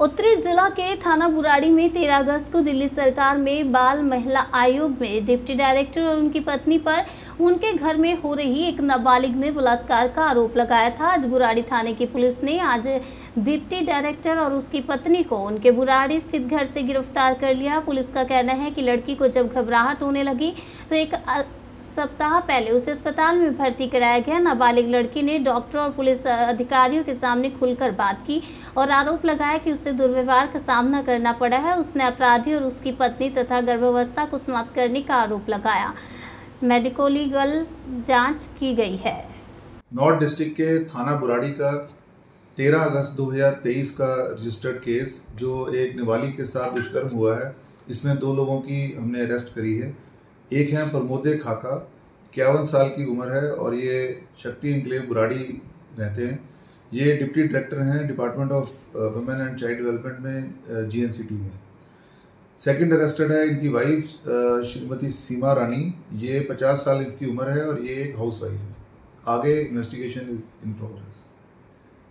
उत्तरी जिला के थाना बुराड़ी में 13 अगस्त को दिल्ली सरकार में बाल महिला आयोग में डिप्टी डायरेक्टर और उनकी पत्नी पर उनके घर में हो रही एक नाबालिग ने बलात्कार का आरोप लगाया था। आज बुराड़ी थाने की पुलिस ने आज डिप्टी डायरेक्टर और उसकी पत्नी को उनके बुराड़ी स्थित घर से गिरफ़्तार कर लिया। पुलिस का कहना है कि लड़की को जब घबराहट होने लगी तो एक सप्ताह पहले उसे अस्पताल में भर्ती कराया गया। नाबालिग लड़की ने डॉक्टर और पुलिस अधिकारियों के सामने खुलकर बात की और आरोप लगाया कि उसे दुर्व्यवहार का सामना करना पड़ा है। उसने अपराधी और उसकी पत्नी तथा गर्भावस्था को समाप्त करने का आरोप लगाया। मेडिको लीगल जाँच की गई है। नॉर्थ डिस्ट्रिक्ट के थाना बुराड़ी का 13 अगस्त 2023 का रजिस्टर्ड केस, जो एक नाबालिग के साथ दुष्कर्म हुआ है, इसमें दो लोगों की हमने अरेस्ट करी है। एक हैं प्रमोदे खाका, इक्यावन साल की उम्र है और ये शक्ति इंक्लेव बुराड़ी रहते हैं। ये डिप्टी डायरेक्टर हैं department of women and child development में जीएनसीटी में। सेकंड अरेस्टेड है इनकी वाइफ श्रीमती सीमा रानी। ये 50 साल इसकी उम्र है और ये एक हाउस वाइफ है। आगे इन्वेस्टिगेशन इज़ इन प्रोग्रेस।